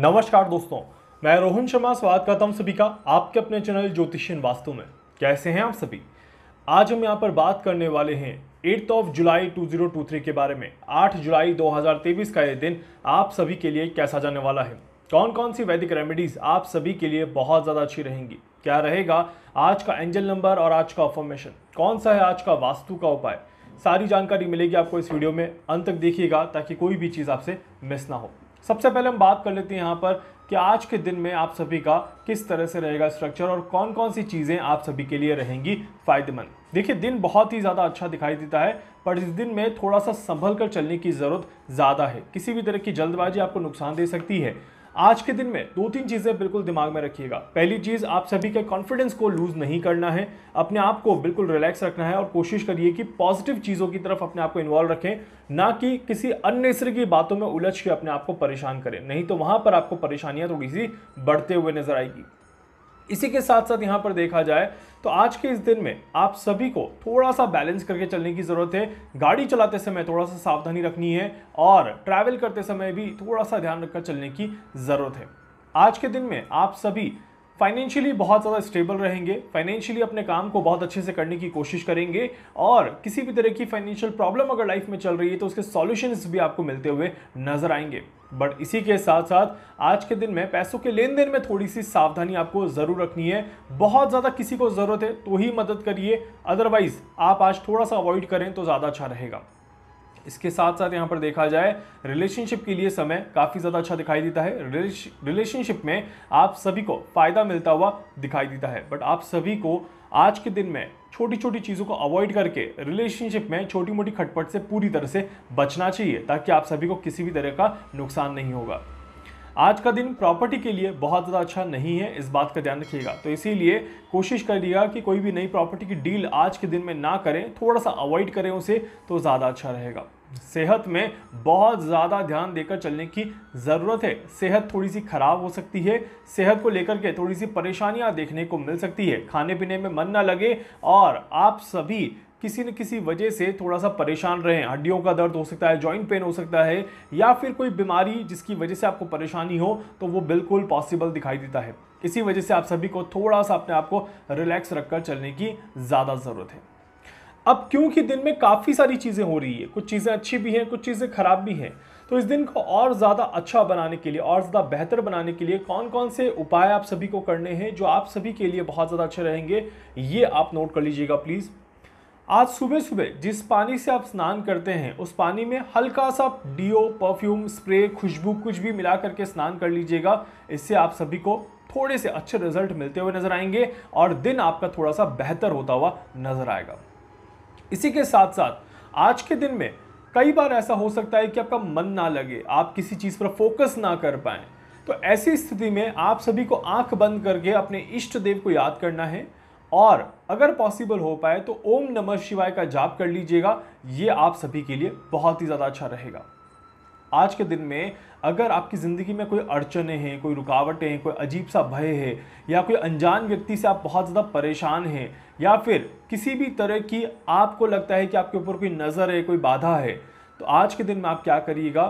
नमस्कार दोस्तों, मैं रोहन शर्मा, स्वागत करता हूँ सभी का आपके अपने चैनल ज्योतिषियन वास्तु में। कैसे हैं आप सभी? आज हम यहाँ पर बात करने वाले हैं एट्थ ऑफ़ जुलाई 2023 के बारे में। 8 जुलाई 2023 का ये दिन आप सभी के लिए कैसा जाने वाला है? कौन कौन सी वैदिक रेमेडीज आप सभी के लिए बहुत ज़्यादा अच्छी रहेंगी? क्या रहेगा आज का एंजल नंबर और आज का फॉर्मेशन कौन सा है आज का वास्तु का उपाय? सारी जानकारी मिलेगी आपको इस वीडियो में। अंत तक देखिएगा ताकि कोई भी चीज़ आपसे मिस ना हो। सबसे पहले हम बात कर लेते हैं यहाँ पर कि आज के दिन में आप सभी का किस तरह से रहेगा स्ट्रक्चर और कौन कौन सी चीज़ें आप सभी के लिए रहेंगी फ़ायदेमंद। देखिए, दिन बहुत ही ज़्यादा अच्छा दिखाई देता है, पर इस दिन में थोड़ा सा संभल कर चलने की ज़रूरत ज़्यादा है। किसी भी तरह की जल्दबाजी आपको नुकसान दे सकती है। आज के दिन में दो तीन चीज़ें बिल्कुल दिमाग में रखिएगा। पहली चीज़, आप सभी के कॉन्फिडेंस को लूज नहीं करना है। अपने आप को बिल्कुल रिलैक्स रखना है और कोशिश करिए कि पॉजिटिव चीज़ों की तरफ़ अपने आप को इन्वॉल्व रखें, ना कि किसी अननेसरी की बातों में उलझ के अपने आप को परेशान करें। नहीं तो वहाँ पर आपको परेशानियाँ थोड़ी सी बढ़ते हुए नज़र आएगी। इसी के साथ साथ यहाँ पर देखा जाए तो आज के इस दिन में आप सभी को थोड़ा सा बैलेंस करके चलने की ज़रूरत है। गाड़ी चलाते समय थोड़ा सा सावधानी रखनी है और ट्रैवल करते समय भी थोड़ा सा ध्यान रखकर चलने की ज़रूरत है। आज के दिन में आप सभी फाइनेंशियली बहुत ज़्यादा स्टेबल रहेंगे। फाइनेंशियली अपने काम को बहुत अच्छे से करने की कोशिश करेंगे। और किसी भी तरह की फाइनेंशियल प्रॉब्लम अगर लाइफ में चल रही है तो उसके सॉल्यूशंस भी आपको मिलते हुए नज़र आएँगे। बट इसी के साथ साथ आज के दिन में पैसों के लेन देन में थोड़ी सी सावधानी आपको ज़रूर रखनी है। बहुत ज़्यादा किसी को ज़रूरत है तो ही मदद करिए। अदरवाइज़ आप आज थोड़ा सा अवॉइड करें तो ज़्यादा अच्छा रहेगा। इसके साथ साथ यहाँ पर देखा जाए रिलेशनशिप के लिए समय काफ़ी ज़्यादा अच्छा दिखाई देता है। रिलेशनशिप में आप सभी को फ़ायदा मिलता हुआ दिखाई देता है। बट आप सभी को आज के दिन में छोटी छोटी चीज़ों को अवॉइड करके रिलेशनशिप में छोटी मोटी खटपट से पूरी तरह से बचना चाहिए, ताकि आप सभी को किसी भी तरह का नुकसान नहीं होगा। आज का दिन प्रॉपर्टी के लिए बहुत ज़्यादा अच्छा नहीं है, इस बात का ध्यान रखिएगा। तो इसीलिए कोशिश करिएगा कि कोई भी नई प्रॉपर्टी की डील आज के दिन में ना करें, थोड़ा सा अवॉइड करें उसे तो ज़्यादा अच्छा रहेगा। सेहत में बहुत ज़्यादा ध्यान देकर चलने की ज़रूरत है। सेहत थोड़ी सी ख़राब हो सकती है। सेहत को लेकर के थोड़ी सी परेशानियाँ देखने को मिल सकती है। खाने पीने में मन ना लगे और आप सभी किसी न किसी वजह से थोड़ा सा परेशान रहें। हड्डियों का दर्द हो सकता है जॉइंट पेन हो सकता है या फिर कोई बीमारी जिसकी वजह से आपको परेशानी हो तो वो बिल्कुल पॉसिबल दिखाई देता है। इसी वजह से आप सभी को थोड़ा सा अपने आप को रिलैक्स रखकर चलने की ज़्यादा ज़रूरत है। अब क्योंकि दिन में काफ़ी सारी चीज़ें हो रही है, कुछ चीज़ें अच्छी भी हैं, कुछ चीज़ें खराब भी हैं तो इस दिन को और ज़्यादा अच्छा बनाने के लिए, और ज़्यादा बेहतर बनाने के लिए कौन कौन से उपाय आप सभी को करने हैं जो आप सभी के लिए बहुत ज़्यादा अच्छे रहेंगे, ये आप नोट कर लीजिएगा प्लीज़ आज सुबह सुबह जिस पानी से आप स्नान करते हैं, उस पानी में हल्का सा डीओ परफ्यूम स्प्रे खुशबू कुछ भी मिला करके स्नान कर लीजिएगा, इससे आप सभी को थोड़े से अच्छे रिज़ल्ट मिलते हुए नज़र आएँगे और दिन आपका थोड़ा सा बेहतर होता हुआ नज़र आएगा। इसी के साथ साथ आज के दिन में कई बार ऐसा हो सकता है कि आपका मन ना लगे, आप किसी चीज़ पर फोकस ना कर पाए। तो ऐसी स्थिति में आप सभी को आँख बंद करके अपने इष्ट देव को याद करना है और अगर पॉसिबल हो पाए तो ओम नमः शिवाय का जाप कर लीजिएगा। ये आप सभी के लिए बहुत ही ज़्यादा अच्छा रहेगा। आज के दिन में अगर आपकी ज़िंदगी में कोई अड़चने हैं, कोई रुकावटें हैं, कोई अजीब सा भय है, या कोई अनजान व्यक्ति से आप बहुत ज़्यादा परेशान हैं, या फिर किसी भी तरह की आपको लगता है कि आपके ऊपर कोई नज़र है, कोई बाधा है तो आज के दिन में आप क्या करिएगा?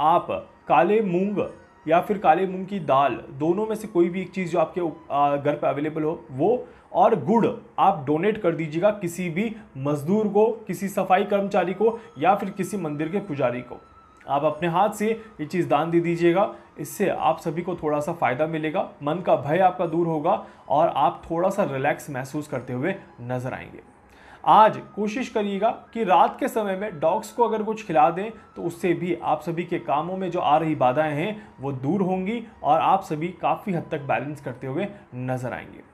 आप काले मूंग या फिर काले मूंग की दाल, दोनों में से कोई भी एक चीज़ जो आपके घर पर अवेलेबल हो, वो और गुड़ आप डोनेट कर दीजिएगा किसी भी मजदूर को, किसी सफ़ाई कर्मचारी को, या फिर किसी मंदिर के पुजारी को। आप अपने हाथ से ये चीज़ दान दे दीजिएगा। इससे आप सभी को थोड़ा सा फ़ायदा मिलेगा, मन का भय आपका दूर होगा और आप थोड़ा सा रिलैक्स महसूस करते हुए नज़र आएँगे। आज कोशिश करिएगा कि रात के समय में डॉग्स को अगर कुछ खिला दें तो उससे भी आप सभी के कामों में जो आ रही बाधाएँ हैं, वो दूर होंगी और आप सभी काफ़ी हद तक बैलेंस करते हुए नज़र आएँगे।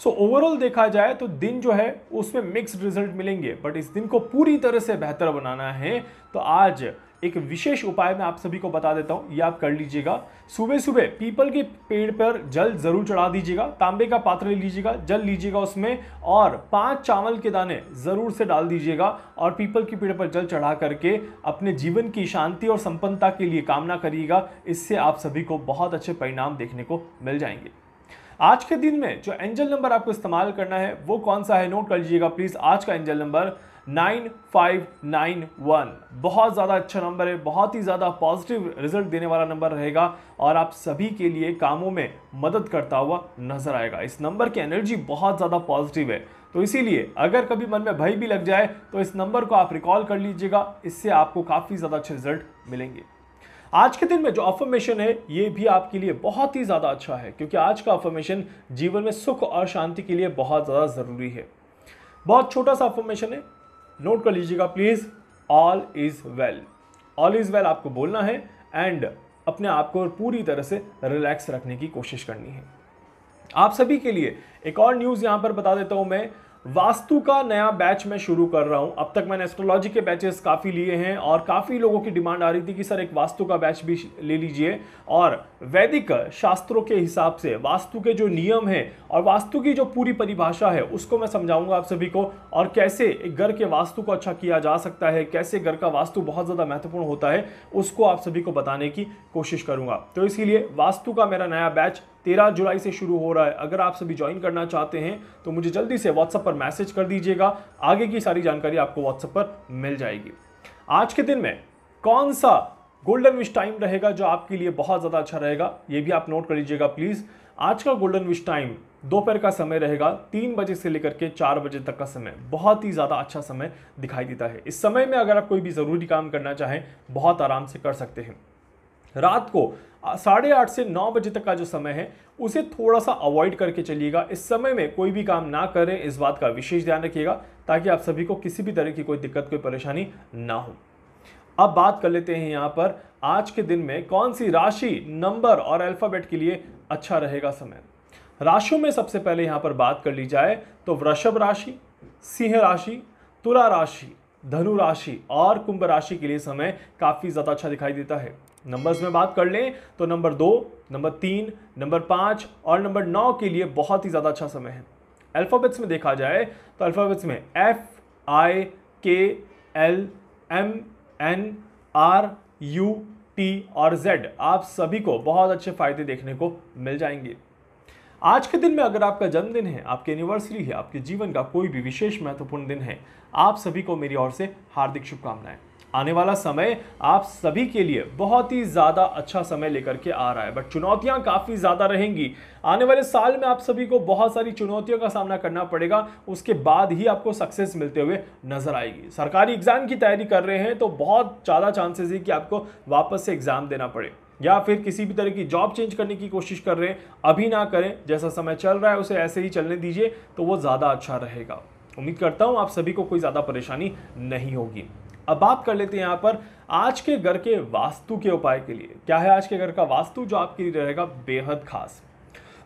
सो so, ओवरऑल देखा जाए तो दिन जो है उसमें मिक्स्ड रिज़ल्ट मिलेंगे। बट इस दिन को पूरी तरह से बेहतर बनाना है। तो आज एक विशेष उपाय मैं आप सभी को बता देता हूँ। ये आप कर लीजिएगा। सुबह सुबह पीपल के पेड़ पर जल ज़रूर चढ़ा दीजिएगा। तांबे का पात्र ले लीजिएगा जल लीजिएगा उसमें। और पाँच चावल के दाने ज़रूर से डाल दीजिएगा। और पीपल के पेड़ पर जल चढ़ा करके अपने जीवन की शांति और संपन्नता के लिए कामना करिएगा। इससे आप सभी को बहुत अच्छे परिणाम देखने को मिल जाएँगे। आज के दिन में जो एंजल नंबर आपको इस्तेमाल करना है, वो कौन सा है? नोट कर लीजिएगा प्लीज़ आज का angel number nine five nine one बहुत ज़्यादा अच्छा नंबर है, बहुत ही ज़्यादा पॉजिटिव रिज़ल्ट देने वाला नंबर रहेगा और आप सभी के लिए कामों में मदद करता हुआ नज़र आएगा। इस नंबर की एनर्जी बहुत ज़्यादा पॉजिटिव है। तो इसीलिए अगर कभी मन में भय भी लग जाए तो इस नंबर को आप रिकॉल कर लीजिएगा, इससे आपको काफ़ी ज़्यादा अच्छे रिज़ल्ट मिलेंगे। आज के दिन में जो अफर्मेशन है, ये भी आपके लिए बहुत ही ज़्यादा अच्छा है, क्योंकि आज का अफर्मेशन जीवन में सुख और शांति के लिए बहुत ज़्यादा ज़रूरी है। बहुत छोटा सा अफर्मेशन है। नोट कर लीजिएगा please all is well all is well आपको बोलना है एंड अपने आप को पूरी तरह से रिलैक्स रखने की कोशिश करनी है। आप सभी के लिए एक और न्यूज़ यहाँ पर बता देता हूँ मैं। वास्तु का नया बैच मैं शुरू कर रहा हूँ। अब तक मैंने एस्ट्रोलॉजी के बैचेस काफ़ी लिए हैं और काफ़ी लोगों की डिमांड आ रही थी कि सर एक वास्तु का बैच भी ले लीजिए। और वैदिक शास्त्रों के हिसाब से वास्तु के जो नियम हैं और वास्तु की जो पूरी परिभाषा है, उसको मैं समझाऊँगा आप सभी को। और कैसे एक घर के वास्तु को अच्छा किया जा सकता है, कैसे घर का वास्तु बहुत ज़्यादा महत्वपूर्ण होता है, उसको आप सभी को बताने की कोशिश करूँगा। तो इसीलिए वास्तु का मेरा नया बैच तेरह जुलाई से शुरू हो रहा है। अगर आप सभी ज्वाइन करना चाहते हैं तो मुझे जल्दी से व्हाट्सएप पर मैसेज कर दीजिएगा। आगे की सारी जानकारी आपको व्हाट्सएप पर मिल जाएगी। आज के दिन में कौन सा गोल्डन विश टाइम रहेगा जो आपके लिए बहुत ज़्यादा अच्छा रहेगा, ये भी आप नोट कर लीजिएगा प्लीज़ आज का गोल्डन विश टाइम दोपहर का समय रहेगा, तीन बजे से लेकर के चार बजे तक का समय। बहुत ही ज़्यादा अच्छा समय दिखाई देता है। इस समय में अगर आप कोई भी ज़रूरी काम करना चाहें, बहुत आराम से कर सकते हैं। रात को साढ़े आठ से नौ बजे तक का जो समय है, उसे थोड़ा सा अवॉइड करके चलिएगा। इस समय में कोई भी काम ना करें, इस बात का विशेष ध्यान रखिएगा, ताकि आप सभी को किसी भी तरह की कोई दिक्कत, कोई परेशानी ना हो। अब बात कर लेते हैं यहाँ पर, आज के दिन में कौन सी राशि नंबर और अल्फ़ाबेट के लिए अच्छा रहेगा समय? राशियों में सबसे पहले यहाँ पर बात कर ली जाए तो वृषभ राशि, सिंह राशि, तुला राशि, धनु राशि और कुंभ राशि के लिए समय काफ़ी ज़्यादा अच्छा दिखाई देता है। नंबर्स में बात कर लें तो नंबर दो नंबर तीन नंबर पाँच और नंबर नौ के लिए बहुत ही ज़्यादा अच्छा समय है। अल्फ़ाबेट्स में देखा जाए तो अल्फ़ाबेट्स में एफ़ आई के L M N R U T और जेड आप सभी को बहुत अच्छे फ़ायदे देखने को मिल जाएँगे। आज के दिन में अगर आपका जन्मदिन है, आपकी एनिवर्सरी है, आपके जीवन का कोई भी विशेष महत्वपूर्ण दिन है, आप सभी को मेरी ओर से हार्दिक शुभकामनाएँ। आने वाला समय आप सभी के लिए बहुत ही ज़्यादा अच्छा समय लेकर के आ रहा है। बट चुनौतियाँ काफ़ी ज़्यादा रहेंगी। आने वाले साल में आप सभी को बहुत सारी चुनौतियों का सामना करना पड़ेगा। उसके बाद ही आपको सक्सेस मिलते हुए नज़र आएगी। सरकारी एग्ज़ाम की तैयारी कर रहे हैं तो बहुत ज़्यादा चांसेस है कि आपको वापस से एग्ज़ाम देना पड़े। या फिर किसी भी तरह की जॉब चेंज करने की कोशिश कर रहे हैं, अभी ना करें। जैसा समय चल रहा है, उसे ऐसे ही चलने दीजिए तो वो ज़्यादा अच्छा रहेगा। उम्मीद करता हूँ आप सभी को कोई ज़्यादा परेशानी नहीं होगी। अब बात कर लेते हैं यहाँ पर आज के घर के वास्तु के उपाय के लिए। क्या है आज के घर का वास्तु जो आपके लिए रहेगा बेहद खास?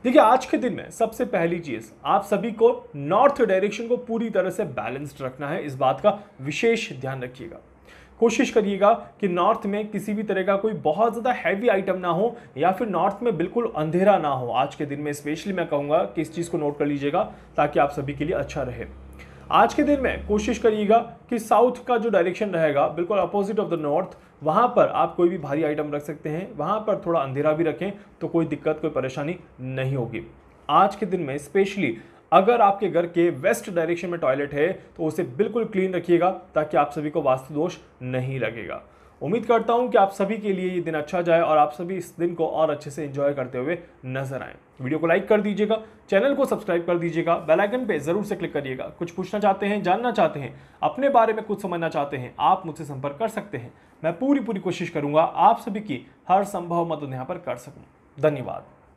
देखिए, आज के दिन में सबसे पहली चीज़, आप सभी को नॉर्थ डायरेक्शन को पूरी तरह से बैलेंस्ड रखना है। इस बात का विशेष ध्यान रखिएगा। कोशिश करिएगा कि नॉर्थ में किसी भी तरह का कोई बहुत ज़्यादा हैवी आइटम ना हो या फिर नॉर्थ में बिल्कुल अंधेरा ना हो। आज के दिन में स्पेशली मैं कहूँगा कि इस चीज़ को नोट कर लीजिएगा ताकि आप सभी के लिए अच्छा रहे। आज के दिन में कोशिश करिएगा कि साउथ का जो डायरेक्शन रहेगा, बिल्कुल अपोजिट ऑफ़ द नॉर्थ वहाँ पर आप कोई भी भारी आइटम रख सकते हैं, वहाँ पर थोड़ा अंधेरा भी रखें तो कोई दिक्कत, कोई परेशानी नहीं होगी। आज के दिन में स्पेशली अगर आपके घर के वेस्ट डायरेक्शन में टॉयलेट है तो उसे बिल्कुल क्लीन रखिएगा, ताकि आप सभी को वास्तु दोष नहीं लगेगा। उम्मीद करता हूँ कि आप सभी के लिए ये दिन अच्छा जाए और आप सभी इस दिन को और अच्छे से एंजॉय करते हुए नज़र आए। वीडियो को लाइक कर दीजिएगा चैनल को सब्सक्राइब कर दीजिएगा बेल आइकन पे ज़रूर से क्लिक करिएगा। कुछ पूछना चाहते हैं, जानना चाहते हैं, अपने बारे में कुछ समझना चाहते हैं, आप मुझसे संपर्क कर सकते हैं। मैं पूरी पूरी कोशिश करूँगा आप सभी की हर संभव मदद यहाँ पर कर सकूँ। धन्यवाद।